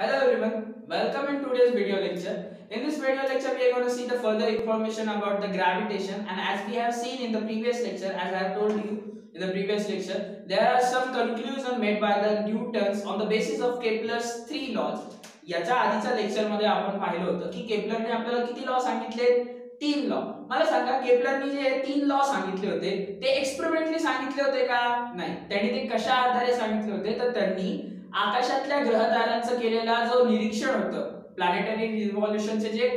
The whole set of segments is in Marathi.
Hello everyone, welcome in today's video lecture. In this video lecture, we are going to see the further information about the gravitation and as we have seen in the previous lecture, as I have told you in the previous lecture, there are some conclusions made by the Newtons on the basis of Kepler's three laws. याच्या आधीच्या लेक्चरमध्ये आपण पाहिलं होतं की केपलरने आपल्याला किती लॉ सांगितले तीन लॉ मला सांगा केपलरनी जे तीन लॉ सांगितले होते ते एक्सपेरिमेंटली सांगितले होते का नाही त्यांनी ते कशा आधारे सांगितले होते तर त्यांनी आकाशातल्या ग्रहताऱ्यांचं केलेला जो निरीक्षण होतं प्लॅनेटरी रिव्हॉल्युशनचे जे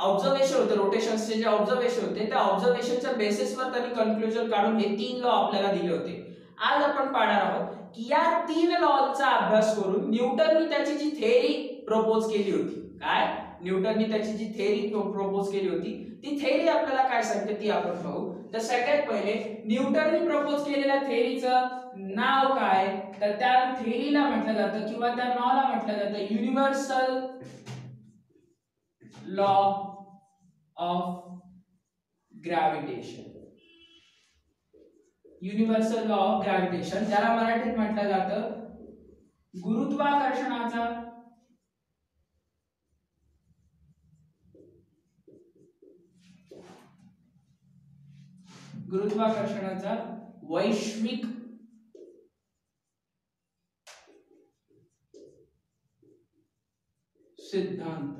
ऑब्झर्वेशन होते रोटेशनचे जे ऑब्झर्वेशन होते त्या ऑब्झर्वेशनच्या बेसिसवर त्यांनी कन्क्लुजन काढून हे तीन लॉ आपल्याला दिले होते. आज आपण पाहणार आहोत की या तीन लॉचा अभ्यास करून न्यूटननी त्याची जी थेअरी प्रपोज केली होती काय? न्यूटननी त्याची जी थेअरी प्रपोज केली होती ती थेअरी आपल्याला काय सांगते ती आपण पाहू. तर सगळ्यात पहिले न्यूटननी प्रपोज केलेल्या थेअरीचं नाव काय? तर त्या थेरीला म्हटलं जातं किंवा त्या लॉला म्हटलं जातं universal law of gravitation universal law of gravitation ज्याला मराठीत म्हटलं जातं गुरुत्वाकर्षणाचा गुरुत्वाकर्षणाचा वैश्विक सिद्धांत.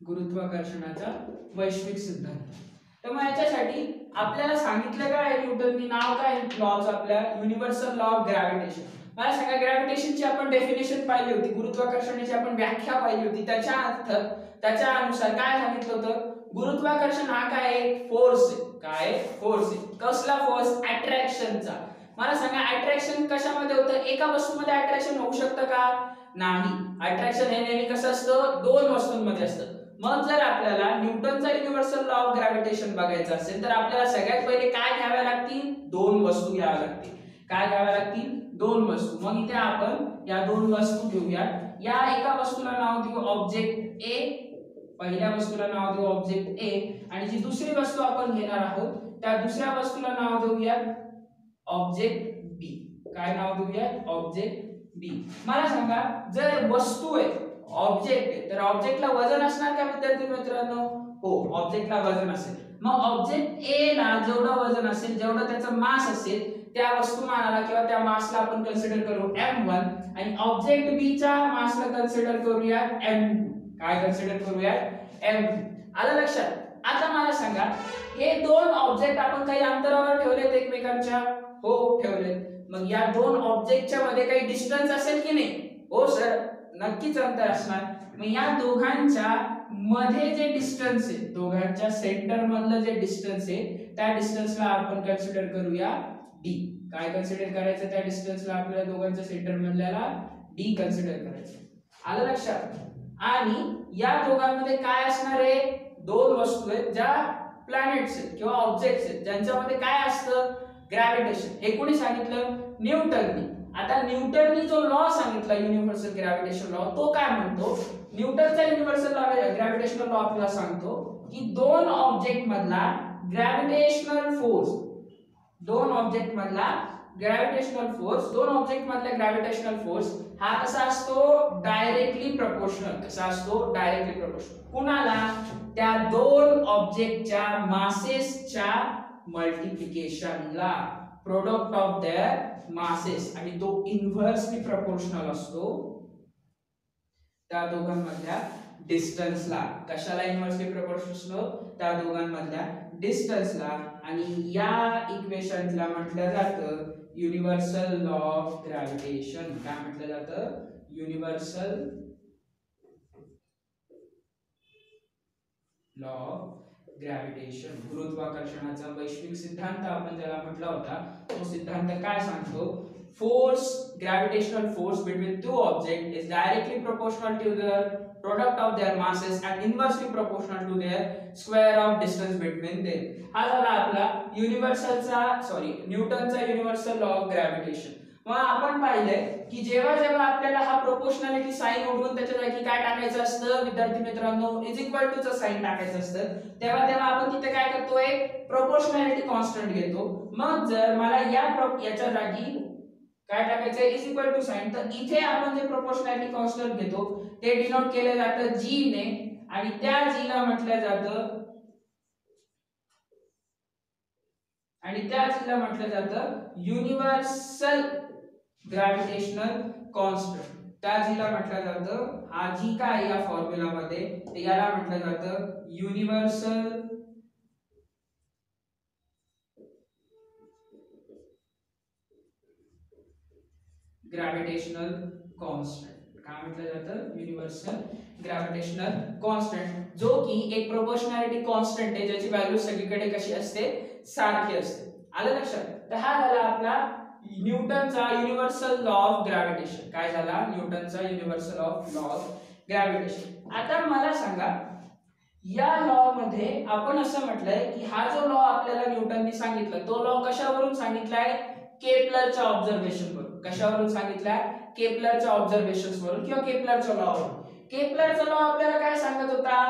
गुरुत्वाकर्षणाचा वैश्विक सिद्धांत. तर मग याच्यासाठी आपल्याला सांगितलं काय न्यूटननी? नाव काय लॉज आपल्या? युनिव्हर्सल लॉ ऑफ ग्रॅव्हिटेशन मला सांगा ग्रॅव्हिटेशनची आपण डेफिनेशन पाहिली होती गुरुत्वाकर्षणाची आपण व्याख्या पाहिली होती. त्याच्या अर्थ त्याच्या अनुसार काय सांगितलं होतं? गुरुत्वाकर्षण हा काय फोर्स काय फोर्स कसला फोर्स अट्रॅक्शनचा मला सांगा अट्रॅक्शन कशामध्ये होतं? एका वस्तूमध्ये अट्रॅक्शन होऊ शकतं का? नाही. अट्रॅक्शन हे नेहमी कसं असतं? दोन वस्तूंमध्ये असतं. मग जर आपल्याला न्यूटनचा युनिव्हर्सल लॉ ऑफ ग्रॅव्हिटेशन बघायचं असेल तर आपल्याला सगळ्यात पहिले काय घ्याव्या लागतील? दोन वस्तू घ्याव्या लागतील. काय घ्याव्या लागतील? दोन वस्तू. मग इथे आपण या दोन वस्तू घेऊया या एका वस्तूला नाव देऊ ऑब्जेक्ट ए पहिल्या वस्तूला नाव देऊ ऑब्जेक्ट ए आणि जी दुसरी वस्तू आपण घेणार आहोत त्या दुसऱ्या वस्तूला नाव देऊया ऑब्जेक्ट बी काय नाव देऊया ऑब्जेक्ट बी मला सांगा जर वस्तू आहे ऑब्जेक्ट आहे तर ऑब्जेक्टला वजन असणार का विद्यार्थी मित्रांनो? हो ऑब्जेक्टला वजन असेल. मग ऑब्जेक्ट ए ला जेवढं वजन असेल जेवढं त्याचं मास असेल त्या वस्तुमानाला किंवा त्या मासला आपण कन्सिडर करू एम वन आणि ऑब्जेक्ट बी च्या मासला कन्सिडर करूया एम टू काय कन्सिडर करूया एम आलं लक्षात. आता मला सांगा हे दोन ऑब्जेक्ट आपण काही अंतरावर ठेवलेत एकमेकांच्या? हो ठेवलेत. मग या दोन ऑब्जेक्टच्या मध्ये काही डिस्टन्स असेल की नाही? हो सर नक्कीच अंतर असणार. मग या दोघांच्या मध्ये जे डिस्टन्स आहे दोघांच्या सेंटर मधलं जे डिस्टन्स आहे त्या डिस्टन्सला आपण कन्सिडर करूया डी काय कन्सिडर करायचं त्या डिस्टन्सला आपल्याला दोघांच्या सेंटर मधल्याला डी कन्सिडर करायचं. आलं लक्षात? आणि या दोघांमध्ये काय असणार आहे? दोन वस्तू आहेत ज्या प्लॅनेट्स आहेत किंवा ऑब्जेक्ट्स आहेत ज्यांच्यामध्ये काय असतं? ग्रॅव्हिटेशन हे कोणी सांगितलं? न्यूटननी. आता न्यूटननी जो लॉ सांगितला युनिव्हर्सल ग्रॅव्हिटेशन लॉ तो काय म्हणतो? न्यूटनचा युनिव्हर्सल लॉ ग्रॅव्हिटेशनल लॉ आपल्याला सांगतो की दोन ऑब्जेक्ट मधला ग्रॅव्हिटेशनल फोर्स दोन ऑब्जेक्ट मधला ग्रॅव्हिटेशनल फोर्स दोन ऑब्जेक्ट मधला ग्रॅव्हिटेशनल फोर्स हा कसा असतो? डायरेक्टली प्रपोर्शनल कसा असतो? डायरेक्टली प्रपोर्शनल कुणाला? त्या दोन ऑब्जेक्टच्या मासेसच्या मल्टिप्लिकेशनला प्रोडक्ट ऑफ देअर मासेस आणि तो इन्व्हर्सली प्रपोर्शनल असतो त्या दोघांमधल्या डिस्टन्सला कशाला इन्व्हर्सली प्रपोर्शनल असतो? त्या दोघांमधल्या डिस्टन्सला आणि या इक्वेशनला म्हटलं जातं युनिव्हर्सल लॉ ऑफ ग्रॅव्हिटेशन काय म्हटलं जातं? युनिव्हर्सल लॉ ऑफ ग्रॅव्हिटेशन गुरुत्वाकर्षणाचा वैश्विक सिद्धांत आपण ज्याला म्हटला होता तो सिद्धांत काय सांगतो? Force gravitational force between two object is directly proportional to the product of their masses and inversely proportional to their square of distance between them हा झाला आपला युनिव्हर्सलचा सॉरी न्यूटनचा युनिव्हर्सल लॉ ऑफ ग्रॅव्हिटेशन मग आपण पाहिलंय की जेव्हा जेव्हा आपल्याला हा प्रोपोर्शनॅलिटी साईन उडवून त्याच्या जागी काय टाकायचं असतं विद्यार्थी मित्रांनो इज इक्वल टू साईन टाकायचं असतं तेव्हा तेव्हा आपण तिथे काय करतो एक प्रोपोर्शनॅलिटी कॉन्स्टंट घेतो. मग जर मला या याच्या जागी काय टाकायचं इज इक्वल टू साईन तर इथे आपण जे प्रोपोर्शनॅलिटी कॉन्स्टंट घेतो ते डिनोट केलं जातं जी ने आणि त्या जी ला म्हटलं जातं आणि त्या जीला म्हटलं जातं युनिव्हर्सल ग्रॅव्हिटेशनल कॉन्स्टंट त्या जीला म्हटलं जातं हा जी काय या फॉर्म्युला मध्ये? याला म्हटलं जातं युनिव्हर्सल ग्रॅव्हिटेशनल कॉन्स्टंट काय म्हटलं जातं? युनिव्हर्सल ग्रॅव्हिटेशनल कॉन्स्टंट जो की एक प्रोपोर्शनॅलिटी कॉन्स्टंट आहे ज्याची व्हॅल्यू सगळीकडे कशी असते? सारखी असते. आलं लक्षात? तर हा झाला आपला न्यूटनचा युनिव्हर्सल लॉ ऑफ ग्रॅव्हिटेशन काय झाला? न्यूटनचा universal of law of gravitation आता मला सांगा या लॉ मध्ये आपण असं म्हटलंय की हा जो लॉ आपल्याला न्यूटनने सांगितला तो लॉ कशावरून सांगितलाय? केपलरच्या ऑब्झर्वेशन वरून कशावरून सांगितलाय? केपलरच्या ऑब्झर्वेशन वरून किंवा केपलरच्या लॉ वरून. केपलरचा लॉ आपल्याला काय सांगत होता?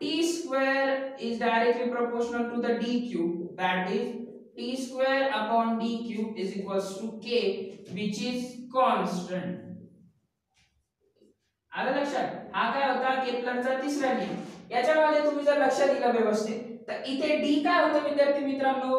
T square is directly proportional to the D cube that is T square upon D cube is equals to K which is constant. आलं लक्षात? हा काय होता? केपलरचा तिसरा नियम. याच्यामध्ये तुम्ही जर लक्ष दिलं व्यवस्थित तर इथे डी काय होतं विद्यार्थी मित्रांनो?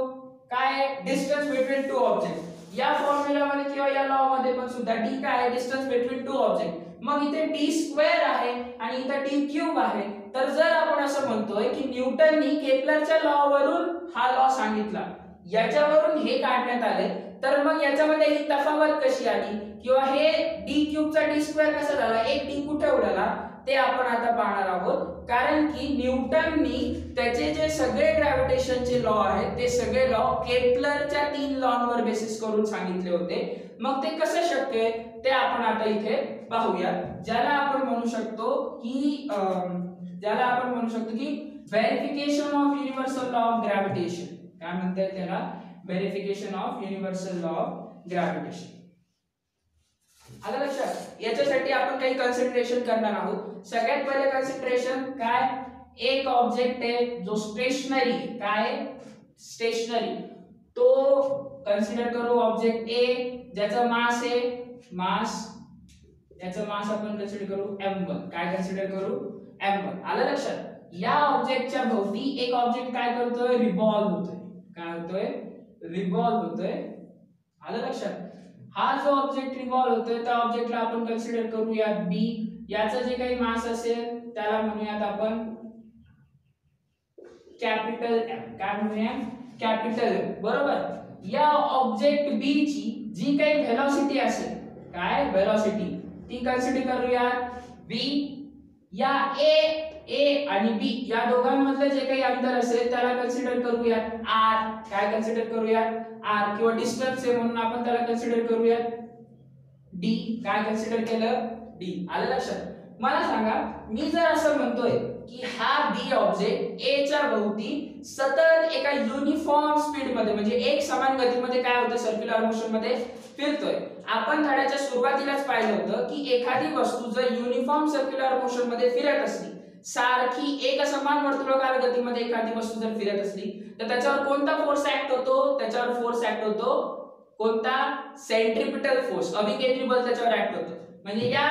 काय? डिस्टन्स बिटवीन टू ऑब्जेक्ट या फॉर्म्युला मध्ये किंवा या लॉ मध्ये पण सुद्धा डी काय आहे? डिस्टन्स बिटवीन टू ऑब्जेक्ट मग इथे डी स्क्वेअर आहे आणि इथे डी क्यूब आहे. तर जर आपण असं म्हणतोय की न्यूटननी केपलरच्या लॉ वरून हा लॉ सांगितला याच्यावरून हे काढण्यात आले. तर मग याच्यामध्ये ही तफावत कशी आली? किंवा हे डी क्यूबचा डी स्क्वेअर कसा झाला? एक डी कुठे उडाला? ते आपण आता पाहणार आहोत. कारण की न्यूटननी त्याचे जे सगळे ग्रॅव्हिटेशनचे लॉ आहेत ते सगळे लॉ केपलरच्या तीन लॉनवर बेसिस करून सांगितले होते. मग ते कसं शक्य आहे? ते आपण आता इथे पाहूया ज्याला आपण म्हणू शकतो की ज्याला आपण म्हणू शकतो की verification of universal law of gravitation काय म्हणतात त्याला? Verification of universal law of gravitation आलं लक्षात? याच्यासाठी आपण काही कन्सन्ट्रेशन करणार आहोत. सगळ्यात पहिले कन्सन्ट्रेशन काय? एक ऑब्जेक्ट आहे जो स्टेशनरी काय? स्टेशनरी तो कन्सिडर करू ऑब्जेक्ट ए ज्याचा मास आहे मास याचं मास आपण कन्सिडर करू m1 काय कन्सिडर करू? M1 आलं लक्षात? या ऑब्जेक्टच्या भोवती एक ऑब्जेक्ट काय करतोय? रिव्हॉल्व होतोय. काय होतोय? रिव्हॉल्व होतोय. आलं लक्षात? हा जो ऑब्जेक्ट रिव्हॉल्व होतोय त्या ऑब्जेक्टला आपण कन्सिडर करूया बी याचं जे काही मास असेल त्याला म्हणूयात आपण कॅपिटल एम काय म्हणूया? कॅपिटल एम बरोबर? या ऑब्जेक्ट बी ची जी काही व्हेलॉसिटी असेल काय? व्हेलॉसिटी ती कन्सिडर करूया बी या ए ए आणि बी या दोघांमधलं जे काही अंतर असेल त्याला कन्सिडर करूयात आर काय कन्सिडर करूयात? आर किंवा डिस्टन्स आहे म्हणून आपण त्याला कन्सिडर करूयात. डी काय कन्सिडर केलं? डी आलं लक्षात? मला सांगा मी जर असं म्हणतोय की हा बी ऑब्जेक्ट ए च्या भोवती सतत एका युनिफॉर्म स्पीडमध्ये म्हणजे एक समान गतीमध्ये काय होतं सर्क्युलर मोशनमध्ये फिरतोय. आपण धड्याच्या सुरुवातीलाच पाहिलं होतं की एखादी वस्तू जर युनिफॉर्म सर्क्युलर मोशनमध्ये फिरत असली सारखी एक समान वर्तुळाकार गतीमध्ये एखादी वस्तू जर फिरत असली तर त्याच्यावर कोणता फोर्स ऍक्ट होतो? त्याच्यावर फोर्स ऍक्ट होतो कोणता? सेंट्रिपिटल फोर्स अभिकेंद्री बल त्याच्यावर ऍक्ट होतो. म्हणजे या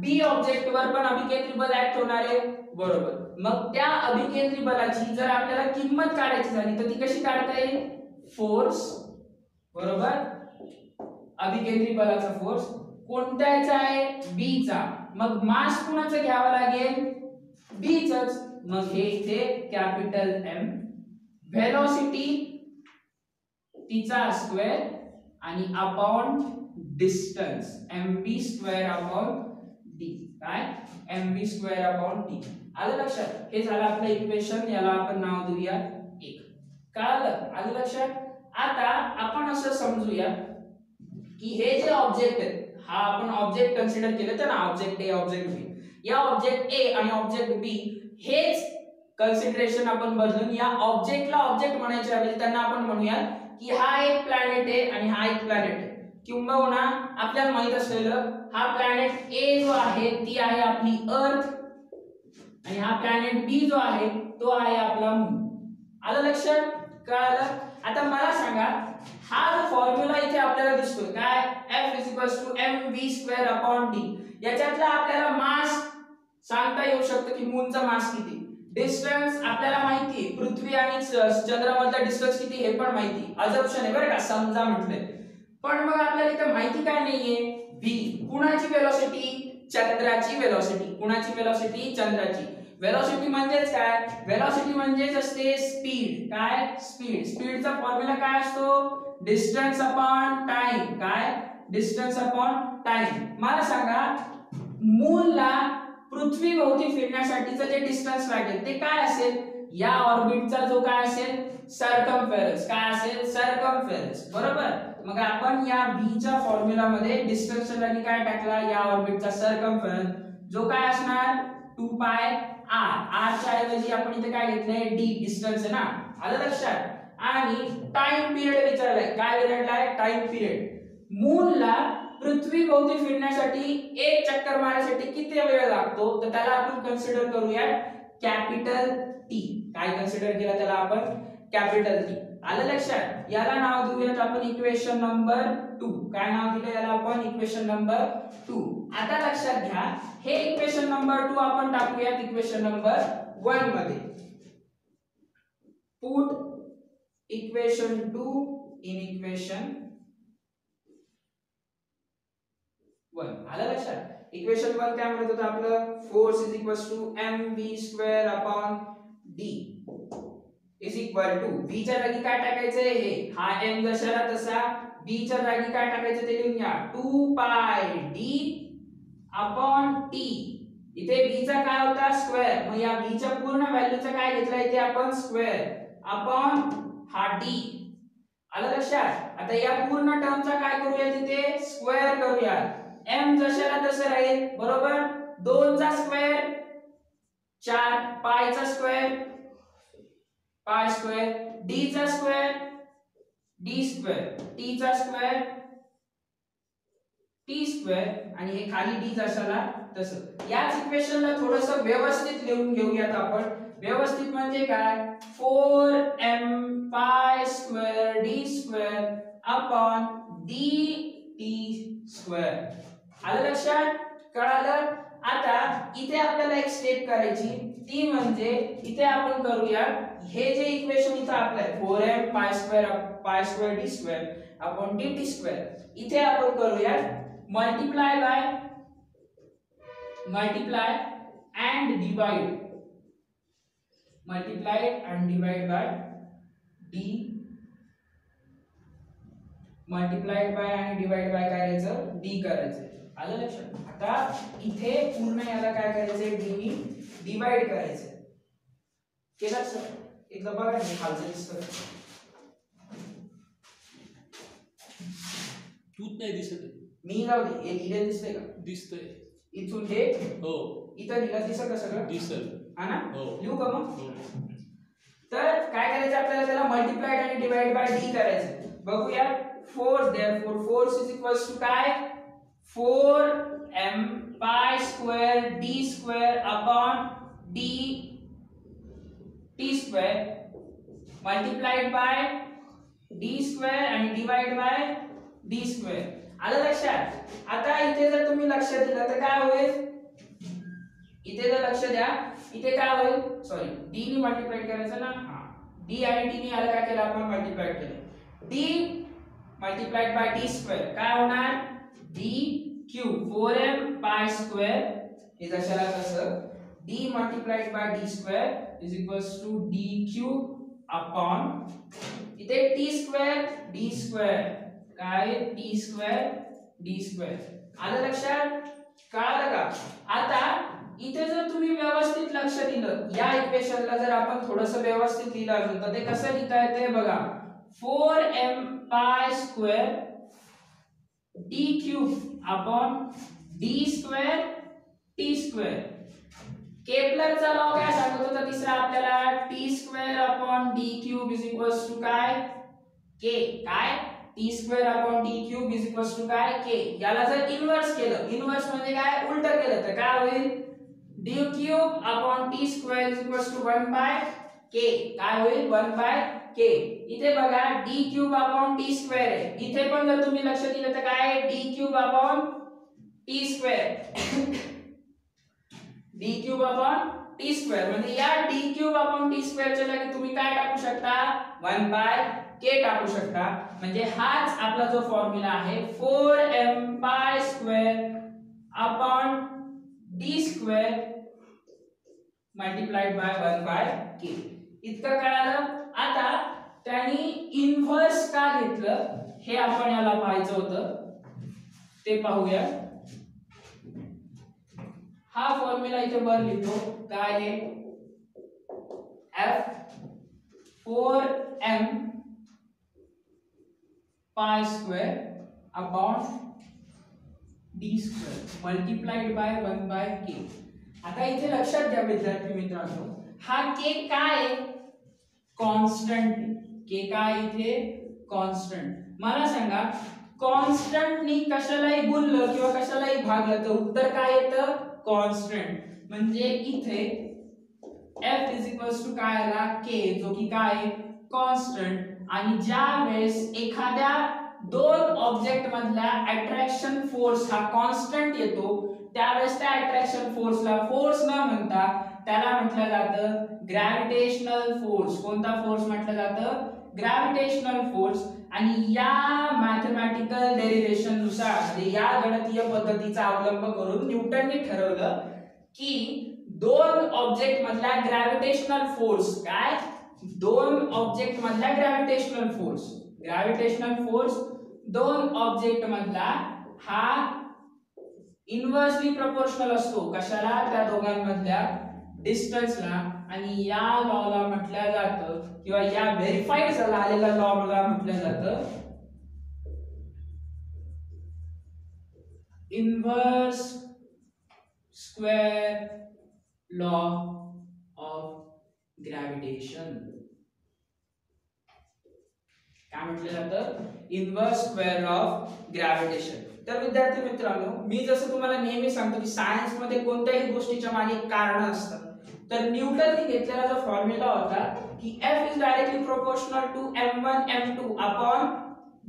बी ऑब्जेक्ट वर पण अभिकेंद्री बल ऍक्ट होणार आहे. बरोबर. मग त्या अभिकेंद्री बलाची जर आपल्याला किंमत काढायची झाली तर ती कशी काढता येईल? फोर्स बरोबर? अभिकेंद्री बलाचा फोर्स कोणत्याचा आहे? बीचा मग मास कुणाचं घ्यावं लागेल? बीच मग हे इथे कॅपिटल एम व्हेलॉसिटी तिचा स्क्वेअर आणि upon distance M B square upon D काय M B square upon D आलं लक्षात? हे झालं आपलं इक्वेशन याला आपण नाव देऊया एक. कळालं आलं? लक्षात? आता आपण असं समजूया की हे जे ऑब्जेक्ट आहेत हा आपण ऑब्जेक्ट कन्सिडर केलं तर ना ऑब्जेक्ट ए ऑब्जेक्ट बी या ऑब्जेक्ट ए आणि ऑब्जेक्ट बी हेच कन्सिडरेशन आपण बदलून या ऑब्जेक्टला ऑब्जेक्ट म्हणायच्या ऐवजी त्यांना आपण म्हणूयात की हा एक प्लॅनेट आहे आणि हा एक प्लॅनेट आहे. किंबहुना आपल्याला माहीत असलेलं हा प्लॅनेट ए जो आहे ती आहे आपली अर्थ आणि हा प्लॅनेट बी जो आहे तो आहे आपला मून आलं लक्षात? कळालं? आता मला सांगा हा जो फॉर्म्युला इथे आपल्याला दिसतोय काय? F is equals to M V square upon D याच्यातला आपल्याला मास सांगता येऊ शकतं की मूनचा मास किती? डिस्टन्स आपल्याला माहिती पृथ्वी आणि चंद्रामधला डिस्टन्स किती हे पण माहिती अजप्शन आहे बरं का? समजा म्हटलंय. पण मग आपल्याला इथं माहिती काय नाहीये? व्ही कुणाची वेलॉसिटी चंद्राची वेलॉसिटी कुणाची वेलॉसिटी चंद्राची. वेलोसिटी म्हणजेच काय? वेलॉसिटी म्हणजेच असते स्पीड काय? स्पीड स्पीडचा फॉर्म्युला काय असतो? डिस्टन्स अपॉन टाइम काय? डिस्टन्स अपॉन टाइम मला सांगा मूल पृथ्वी भोवती फिरण्यासाठीचं जे डिस्टन्स लागेल ते काय असेल? या ऑर्बिटचा जो काय असेल? सरकमफेरन्स काय असेल? सरकमफेरन्स बरोबर? मग आपण या बीच्या फॉर्म्युलामध्ये फॉर्म्युला मध्ये डिस्टन्सच्या जागी काय टाकला? या ऑर्बिटचा सरकमफेरन्स जो काय असणार? टू पाय आर r च्या ऐवजी आपण इथे काय घेतलंय? डी डिस्टन्स आहे ना? आलं लक्षात? आणि टाइम पिरियड विचारलाय. काय विचारलाय टाइम पिरियड मूनला पृथ्वी भोवती फिरण्यासाठी एक चक्कर मारण्यासाठी किती वेळ लागतो? तर त्याला आपण कन्सिडर करूया कॅपिटल टी काय कन्सिडर केला त्याला आपण? कॅपिटल टी आलं लक्षात? याला नाव देऊयात आपण इक्वेशन नंबर टू काय नाव दिलं याला आपण? इक्वेशन नंबर टू आता लक्षात घ्या. हे इक्वेशन नंबर टू आपण टाकूयात इक्वेशन नंबर वनमध्ये. Put equation two in equation one आलं लक्षात? इक्वेशन वन काय म्हणत होतं आपलं? Force is equal to M V square upon D is equal to V च्या जागी काय टाकायचंय? हे. हा एम जशाला तसा बी च्या जागी काय टाकायचं ते लिहून घ्या. टू पाय डी अपॉन टी इथे बी चा काय होता? स्क्वेअर मग या बी च्या पूर्ण व्हॅल्यूचा काय घेतला इथे आपण? स्क्वेअर अपॉन हा डी आलं लक्षात? आता या पूर्ण टर्मचा काय करूया तिथे स्क्वेअर करूया एम जशाला तसं राहील बरोबर? दोन चा स्क्वेअर चार पाय चा स्क्वेअर पाय स्क्वेअर डी चा स्क्वेअर डी स्क्वेअर टी चा स्क्वेअर टी स्क्वेअर आणि हे खाली डी जशाला तसं. याच इक्वेशनला थोडस व्यवस्थित लिहून घेऊयात आपण. व्यवस्थित म्हणजे काय? Four M pi square D square upon D T square आलं लक्षात? कळालं? आता इथे आपल्याला एक स्टेप करायची. ती म्हणजे इथे आपण करूया हे जे इक्वेशन इथं आपलं आहे four M pi square pi square D square upon D T square इथे आपण करूया multiply by multiply and divide multiply and divide by D multiplied by आणि डिवाइड बाय करायचं? डी करायचं. आलं लक्षात? आता इथे पूर्ण याला काय करायचंय? डी नी डिवाइड करायचं केलं सर एकदा बघा हे खालचं दिसतं. तूच नाही दिसत. मी जाऊ दे. हे लिहिलेलं दिसतंय का? दिसतंय. इथून हे हो. इथं लिहिलं दिसत का सगळं? दिसत. हा ना? हो. लिहू का मग? हो. तर काय करायचं आपल्याला? त्याला मल्टिप्लाइड आणि डिवाइड बाय डी करायचं. बघूया. Force therefore force is equals to काय? 4 m pi square d square upon d t square multiplied by d square आणि डिवाइड बाय d square आलं लक्षात? आता इथे जर तुम्ही लक्ष दिलं तर काय होईल? इथे जर लक्ष द्या इथे काय होईल? सॉरी डी ने मल्टिप्लाय करायचं ना? हा. डी आणि डी ने आलं काय केलं आपण? मल्टिप्लाय केलं. D multiplied by D square काय होणार? D Q four M pi square हे जशाला तसं D multiplied by D square is equals to D Q upon इथे t स्क्वेअर डी स्क्वेअर काय? टी स्क्वेअर डी स्क्वेअर आलं लक्षात? कळालं का? आता इथे जर तुम्ही व्यवस्थित लक्ष दिलं या इक्वेशनला जर आपण थोडस व्यवस्थित लिहिलं अजून तर ते कसं लिहिता येते बघा? Four M pi square D cube upon D square T square. केपलरचा law काय सांगत होता तिसरा आपल्याला? T square upon D cube is equals to काय? के काय? T square upon D cube is equals to काय? के याला जर इन्व्हर्स केलं इन्व्हर्स म्हणजे काय? उलट केलं तर काय होईल? D cube upon T square is equals to one by K काय होईल? वन बाय के इथे बघा D cube upon T square आहे. इथे पण जर तुम्ही लक्ष दिलं तर काय आहे? D cube upon T square D cube upon T square म्हणजे या डी क्यूब अपॉन टी स्क्वेअरच्या जागी तुम्ही काय टाकू शकता? वन बाय के टाकू शकता. म्हणजे हाच आपला जो फॉर्म्युला आहे four M pi square upon D square multiplied by one by K इतकं कळालं? आता त्यांनी इन्व्हर्स का घेतलं हे आपण याला पाहायचं होतं. ते पाहूया हा फॉर्म्युला इथे वर लिहितो. काय आहे? F four M pi square upon D square multiplied by one by K आता इथे लक्षात घ्या विद्यार्थी मित्रांनो. हा के काय आहे? कॉन्स्टंट के काय इथे? कॉन्स्टंट मला सांगा कॉन्स्टंटनी कशालाही गुणलं किंवा कशालाही भागलं तर उत्तर काय येतं? कॉन्स्टंट म्हणजे इथे एफ इज इक्वल्स टू काय आला? के जो की काय? कॉन्स्टंट आणि ज्या वेळेस एखाद्या दोन ऑब्जेक्ट मधला अट्रॅक्शन फोर्स हा कॉन्स्टंट येतो त्यावेळेस त्या अट्रॅक्शन फोर्सला फोर्स न म्हणता त्याला म्हटलं जातं ग्रॅव्हिटेशनल फोर्स कोणता फोर्स म्हटलं जातं? ग्रॅव्हिटेशनल फोर्स आणि या मॅथमॅटिकल डेरिव्हेशननुसार म्हणजे या गणतीय पद्धतीचा अवलंब करून न्यूटनने ठरवलं की दोन ऑब्जेक्ट मधला ग्रॅव्हिटेशनल फोर्स काय? दोन ऑब्जेक्ट मधला ग्रॅव्हिटेशनल फोर्स ग्रॅव्हिटेशनल फोर्स दोन ऑब्जेक्ट मधला हा इन्व्हर्सली प्रपोर्शनल असतो. कशाला? त्या दोघांमधल्या डिस्टन्सला आणि या लॉला म्हटलं जातं किंवा या व्हेरीफाईड झाला आलेल्या लॉला म्हटलं जातं inverse square law of gravitation काय म्हटलं जातं? इन्व्हर्स स्क्वेअर ऑफ ग्रॅव्हिटेशन तर विद्यार्थी मित्रांनो मी जसं तुम्हाला नेहमी सांगतो की सायन्समध्ये कोणत्याही गोष्टीच्या मागे कारण असतात तर न्यूटनने घेतलेला जो फॉर्म्युला होता की F is directly proportional to M one M two upon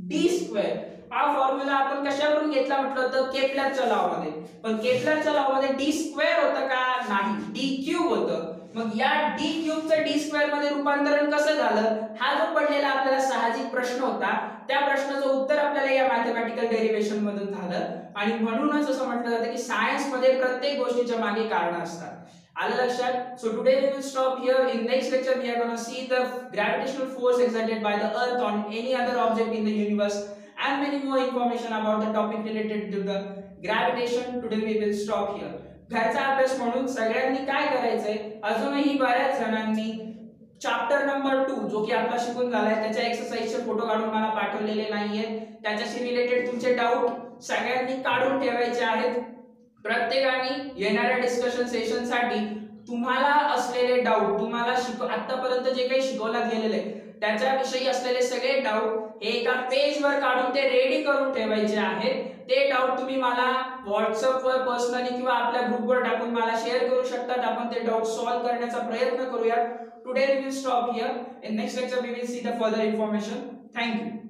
D square हा फॉर्म्युला आपण कशावरून घेतला म्हटलं होतं? केपलरच्या लॉ मध्ये पण केपलरच्या लावामध्ये डी स्क्वेअर होतं का? नाही. डी क्यूब होतं. मग या डी क्यूबचं डी स्क्वेअरमध्ये रूपांतरण कसं झालं? हा जो पडलेला आपल्याला साहजिक प्रश्न होता त्या प्रश्नाचं उत्तर आपल्याला या मॅथमॅटिकल डेरिव्हेशन मधून झालं. आणि म्हणूनच असं म्हटलं जातं की सायन्समध्ये प्रत्येक गोष्टीच्या मागे कारण असतात. आलं लक्षात? So today we will stop here in next lecture we are gonna see the gravitational force exerted by the earth on any other object in the universe and many more information about the topic related to the gravitation. Today we will stop here. घरचा अभ्यास म्हणून सगळ्यांनी काय करायचंय? अजूनही बऱ्याच जणांनी चॅप्टर नंबर टू जो की आपला शिकून झालाय त्याच्या एक्सरसाइजचे फोटो काढून मला पाठवलेले नाहीयेत. त्याच्याशी रिलेटेड तुमचे डाऊट सगळ्यांनी काढून ठेवायचे आहेत. प्रत्येकाने येणाऱ्या डिस्कशन सेशनसाठी तुम्हाला असलेले डाऊट तुम्हाला शिक आतापर्यंत जे काही शिकवण्यात गेलेले त्याच्याविषयी असलेले सगळे डाऊट हे एका पेजवर काढून ते रेडी करून ठेवायचे आहेत. ते डाऊट तुम्ही मला व्हॉट्सअपवर पर्सनली किंवा आपल्या ग्रुपवर टाकून मला शेअर करू शकतात आपण ते डाऊट सॉल्व्ह करण्याचा प्रयत्न करूया today we will stop here in next lecture we will see the further information thank you